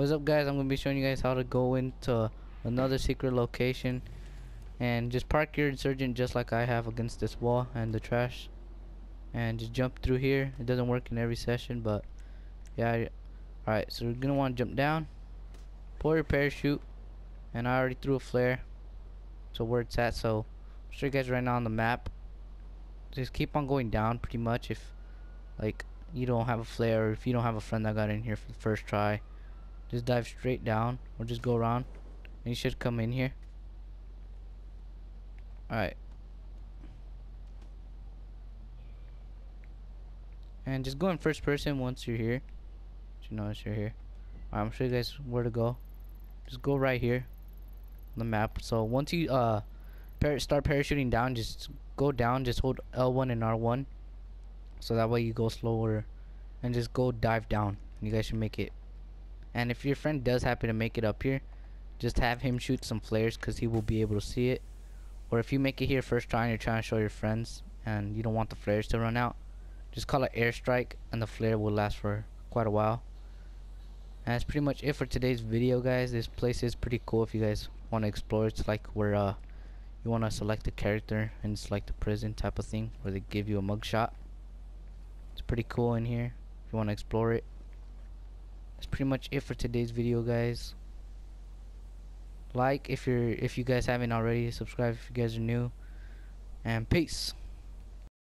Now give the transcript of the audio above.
What's up guys? I'm gonna be showing you guys how to go into another secret location and just park your insurgent just like I have against this wall and the trash and just jump through here. It doesn't work in every session but yeah alright so we're gonna want to jump down pull your parachute and I already threw a flare so where it's at so I'll show you guys right now on the map just keep on going down pretty much if like you don't have a flare or if you don't have a friend that got in here for the first try just dive straight down or just go around. And you should come in here. Alright. And just go in first person once you're here. You notice you're here. I'm show you guys where to go. Just go right here on the map. So once you uh par start parachuting down just go down. Just hold L1 and R1 so that way you go slower and just go dive down. You guys should make it and if your friend does happen to make it up here just have him shoot some flares because he will be able to see it. Or if you make it here first try and you're trying to show your friends and you don't want the flares to run out just call it airstrike and the flare will last for quite a while. And that's pretty much it for today's video guys. This place is pretty cool if you guys want to explore. It's like where uh you want to select a character and it's like the prison type of thing where they give you a mugshot. It's pretty cool in here if you want to explore it that's pretty much it for today's video guys. Like if you're if you guys haven't already subscribe if you guys are new. And peace